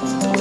Bye.